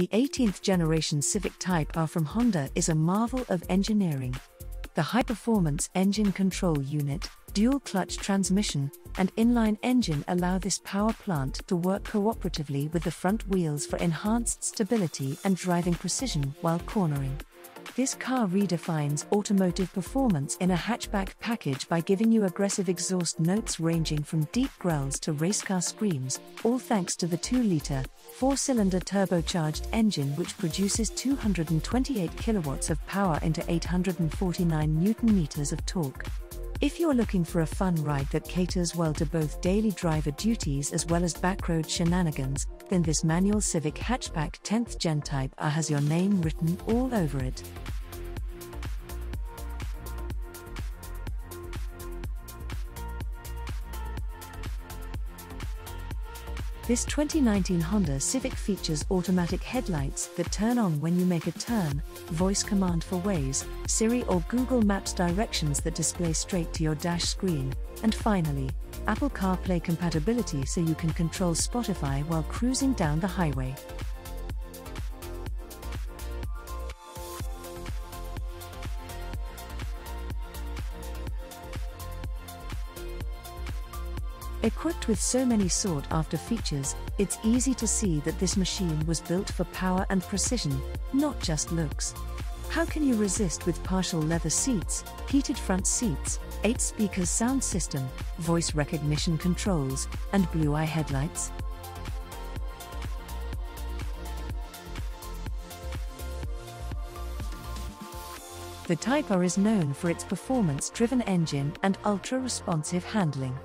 The 18th generation Civic Type R from Honda is a marvel of engineering. The high performance engine control unit, dual clutch transmission, and inline engine allow this power plant to work cooperatively with the front wheels for enhanced stability and driving precision while cornering. This car redefines automotive performance in a hatchback package by giving you aggressive exhaust notes ranging from deep growls to race car screams, all thanks to the 2 liter, 4 cylinder turbocharged engine which produces 228 kilowatts of power into 849 newton meters of torque. If you're looking for a fun ride that caters well to both daily driver duties as well as backroad shenanigans, then this manual Civic hatchback 10th Gen Type R has your name written all over it. This 2019 Honda Civic features automatic headlights that turn on when you make a turn, voice command for Waze, Siri or Google Maps directions that display straight to your dash screen, and finally, Apple CarPlay compatibility so you can control Spotify while cruising down the highway. Equipped with so many sought after features, it's easy to see that this machine was built for power and precision, not just looks. How can you resist with partial leather seats, heated front seats, 8 speakers sound system, voice recognition controls, and blue eye headlights? The Type R is known for its performance driven engine and ultra responsive handling.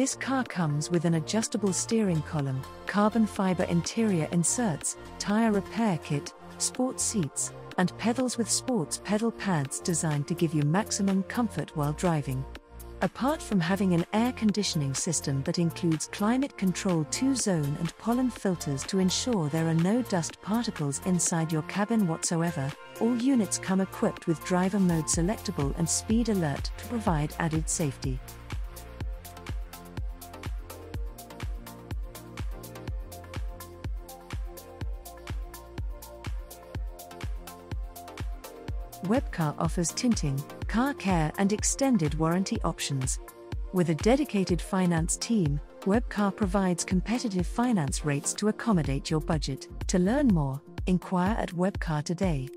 This car comes with an adjustable steering column, carbon fiber interior inserts, tire repair kit, sports seats, and pedals with sports pedal pads designed to give you maximum comfort while driving. Apart from having an air conditioning system that includes climate control 2 zone and pollen filters to ensure there are no dust particles inside your cabin whatsoever, all units come equipped with driver mode selectable and speed alert to provide added safety. Webcar offers tinting, car care, and extended warranty options. With a dedicated finance team, Webcar provides competitive finance rates to accommodate your budget. To learn more, inquire at Webcar today.